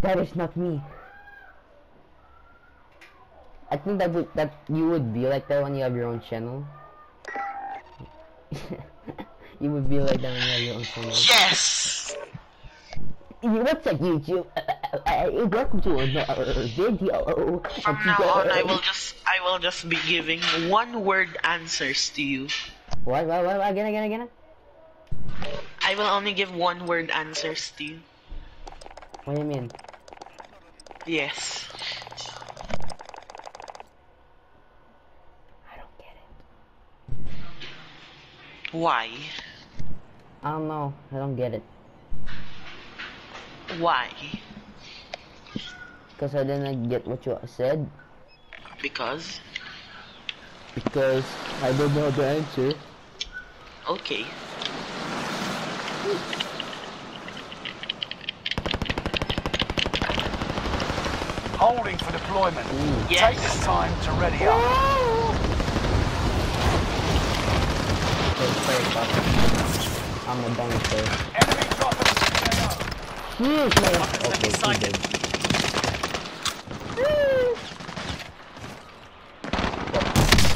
That is not me. I think that would that you would be like that when you have your own channel. you would be like that when you have your own channel. Yes! You- What's up, YouTube? Uh, welcome to another video. From now on, I will just I will just be giving one word answers to you. What? What? What? Again? Again? Again? I will only give one word answers to you. What do you mean? Yes. I don't get it. Why? I don't know. I don't get it. Why? Because I didn't get what you said. Because. Because I don't know the answer. Okay. Holding for deployment. Take Yes. this time to ready up. Okay, sorry about that. I'm a downstairs. Enemy dropping hmm. into Huge. Okay, he did.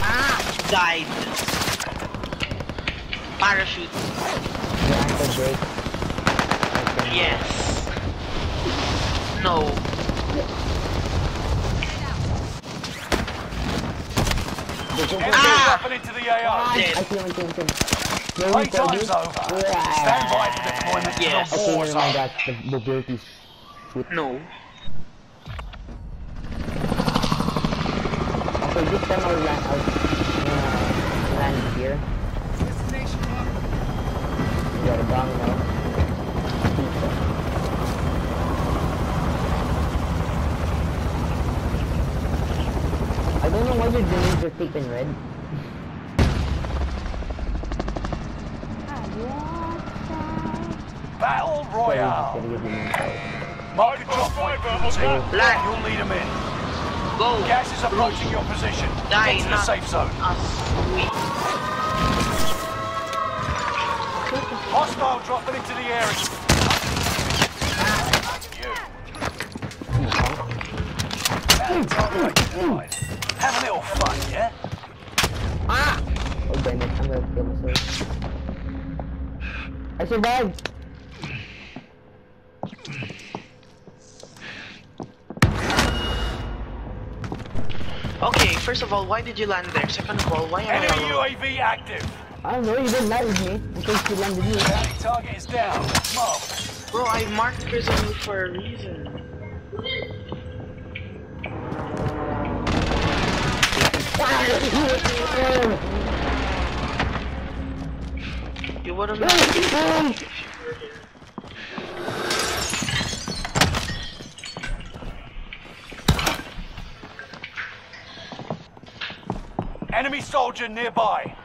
Ah, died. Parachute. The ankle Yes. No. Ah! dropping into the AO. Dead. I see him, I see him, I see him. No, he told Playtime's over. Stand by for deployment Yes. to the Okay, war zone. that. The mobility shoot. No. Okay, this time I'll land, I'll uh, land here. Yeah, the now. I don't know why your grenades are taken red. Battle Royale. I'm just gonna give you one Mark a drop point for the team. Land. You'll lead them in. Go. Gas is approaching your position. Die, Get to the safe zone. Hostile dropping into the area. You. Now target identified. Have a little fun, yeah? Ah! Oh damn it, I'm gonna kill myself. I survived! Okay, first of all, why did you land there? Second of all, why am I Enemy? UAV active. I don't know, you didn't land with me. I think you landed me. Bounty target is down. Marvelous. Bro, I marked prison for a reason. You wouldn't know if you were here. Enemy soldier nearby.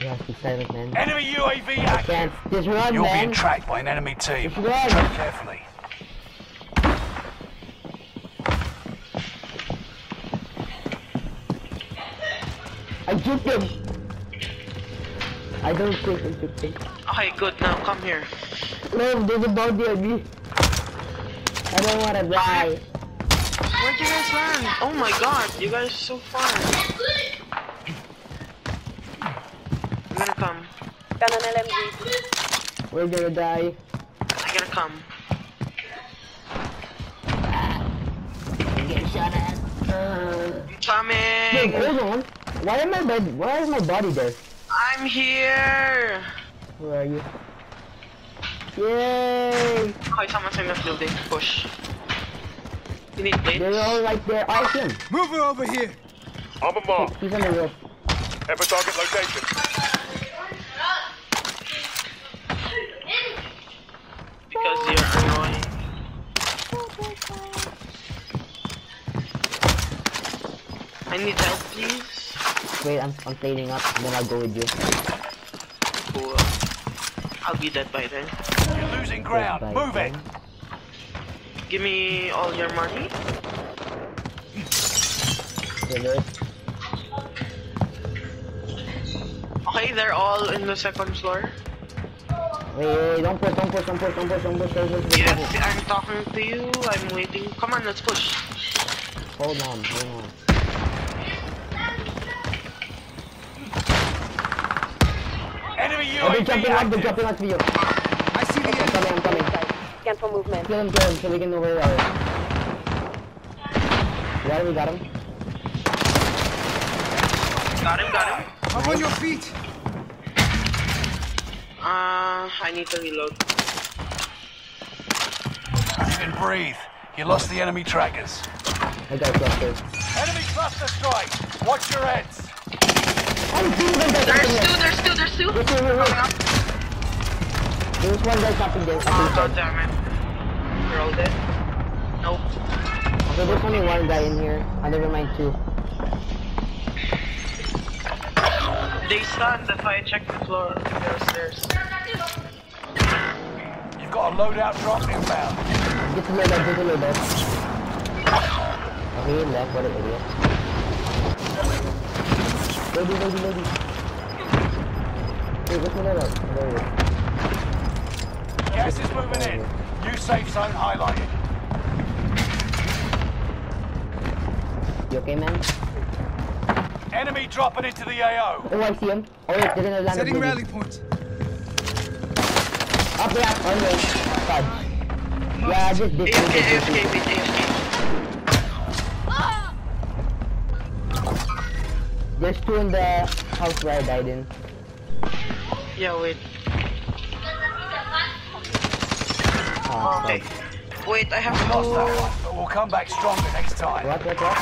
You be silent, man. Enemy UAV active. Just run, You're man. being tracked by an enemy team. Just run. Tread carefully. I kicked him! I don't think I kicked him. Okay, good. Now come here. No, there's a bounty on me. I don't wanna die. Where'd you guys land? Oh my god, you guys are so far. I'm gonna come. Got an LMG. We're gonna die. I'm gonna come. I'm getting shot at. Uh, Wait, hold on. Why am I bed? Why is my body there? I'm here! Where are you? Yay! Okay, someone's in the building. Push. You need plates? They're all right there. Oh, I see him. Move her over here. On the mark. He's on the roof. Ever target location. I need help, please. Wait, I'm, I'm plating up, then I'll go with you. Cool. I'll be dead by then. You're losing ground. Bye, Move it. then. Give me all your money. Kill it. Okay, they're all in the second floor. Wait, wait, wait, don't push, don't push, don't push, don't push, don't push, don't push, don't push. Yes, I'm talking to you. I'm waiting. Come on, let's push. Hold on, hold on. Enemy Oh, they're jumping up, they're jumping up to you. I see the I'm coming, I'm coming. Scan for movement. Kill him, kill him, so we can know where they are. Yeah, we got him. Got him, got him. I'm on your feet. Uh, I need to reload. You can breathe. You lost the enemy trackers. I got clustered. Enemy cluster strike. Watch your heads. Oh, two guys are There's two, there's two, there's two. Wait, wait, wait. There's one guy jumping there. Oh, god damn it. We're all dead. Nope. okay, there's only one guy in here. I never mind two. They stunned if I check the floor. Upstairs. You've got a loadout drop inbound. Get to load up, get to load up. Okay, he left, what an idiot. Wait, get to load up. There we go. Gas is moving in. New safe zone highlighted. You okay, man? Enemy dropping into the AO. Oh, I see him. Oh, wait, they're gonna land Setting up rally point. Up there, on the side. Yeah, just dip, dip, AFK, dip, dip, AFK, AFK. There's two in the house where I died in. Yeah, wait. Oh, Okay. Wait, I have Lost that to... one, but we'll come back stronger next time. What, what, what?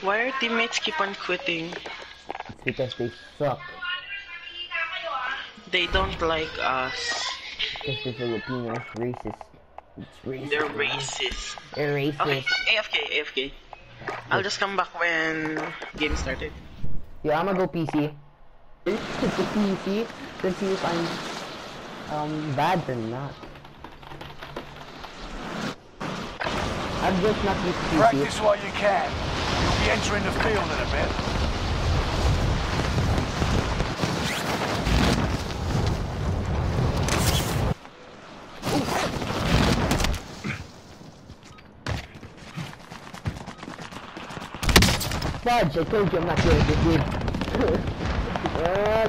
Why our teammates keep on quitting? It's because they suck. They don't like us. Because the Filipinos racist. It's racist. They're racist. They're racist. Okay, AFK, AFK. I'll just come back when game started. Yeah, I'm gonna go PC. the PC to see if I'm um bad or not. I'm just not used to PC. Practice while you can. You'll be entering the field in a bit. Fudge, I told you I'm not good at this game. what?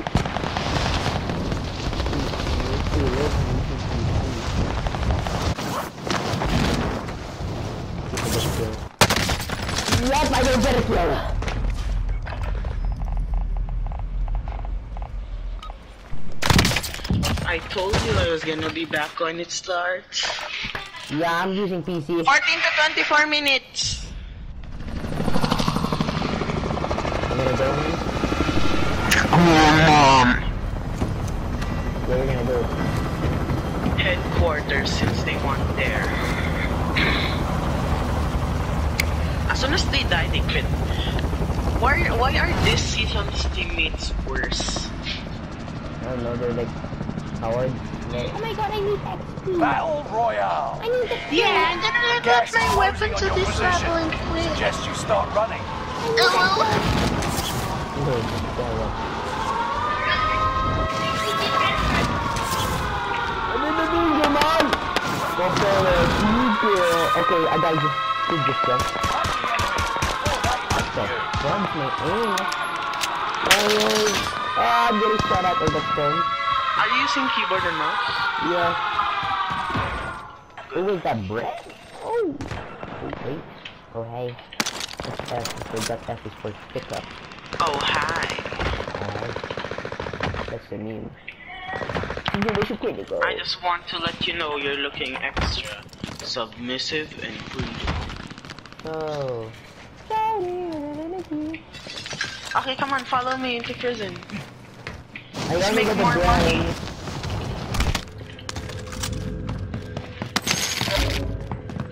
Yep, I didn't get a kill. I told you I was gonna be back when it starts. Yeah, I'm using PC. 14 to 24 minutes! I'm gonna go in. Mom! What are we gonna do? Headquarters since they weren't there. As soon as they die, they quit. Why, why are this season's teammates worse? I don't know, they're like cowards. Like, oh my god, I need XP. Battle Royale. I need XP. Yeah, I'm gonna level up my weapon to this position. level and quit. Suggest you start running. Okay, I gotta just did this jump. So, what's my aim? Oh, I'm getting shot at with the phone. Are you using keyboard and mouse? Yeah. Oh, wait, that bread? Oh. Wait. Oh, hey. That's F. I forgot F is for pickup. Oh, hi. Alright. That's the name. English critical. I just want to let you know you're looking extra submissive and frugal. Oh. Okay, come on, follow me into prison. I wanna make go more money.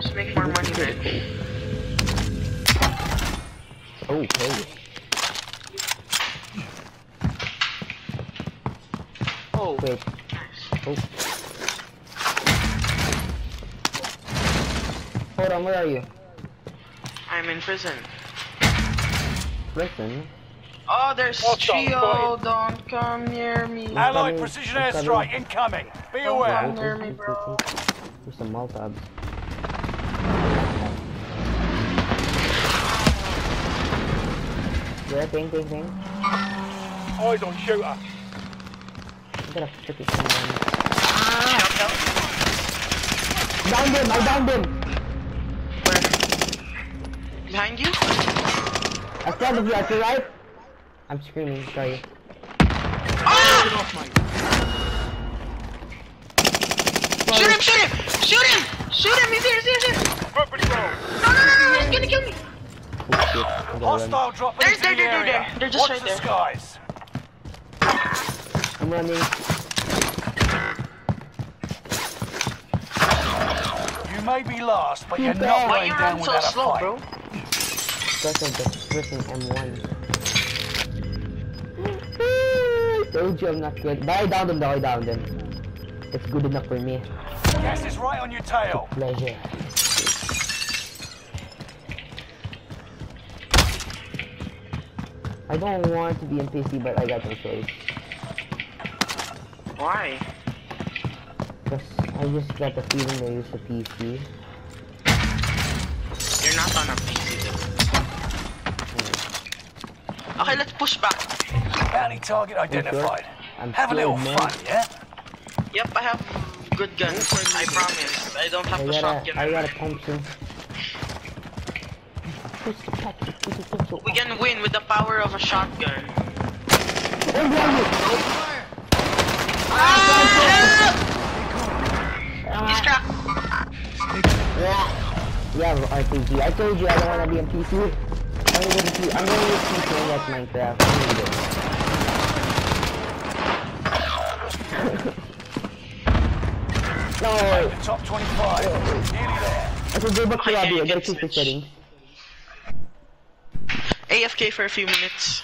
Just make more money, man. Okay. Oh, Wait. Oh. Hold on, where are you? I'm in prison. prison. Oh, there's What's up, Trio. Don't come near me. Allied coming, precision airstrike incoming. Be Don't aware. come near me, bro. There's some Molotovs. Yeah, ding, ding, ding. Eyes on shooter. I gotta freaking someone. Downed him! I downed him! Where? Behind you? I front of you, at your right? I'm screaming, sorry. Ah! Shoot him! Shoot him! Shoot him! Shoot him! He's here! He's here! He's here! No! No! No! No! He's gonna kill me! Oh shit, I gotta run. Hostile dropping There, into there, the there, there, area. there. They're just Watch right the there. skies. I'm running. You may be lost, but you're not going. Why going you down run so without a slow, fight. bro? Because of the freaking M1. I told you I'm not good. But I downed him though, I downed. It's good enough for me. Gas is right on your tail. Pleasure. I don't want to be in PC, but I got no choice. Why? Because I just got the feeling they use the PC. You're not on a PC though. Hmm. Okay, let's push back. Bounty target identified. I'm Have a little man. fun, yeah? Yep, I have good guns. I promise. I don't have I the got shotgun. a, I got a Thompson. Push the pack, push the pencil. We can win with the power of a shotgun. Oh, behind you! He's cracked. Yeah. Yeah, RPG. I told you I don't want to be on PC. I'm gonna go to P- I'm gonna use PC and that's Minecraft. I'm gonna do it. no, The top 25. Nearly there. I should go back to lobby. I gotta change the settings. AFK for a few minutes.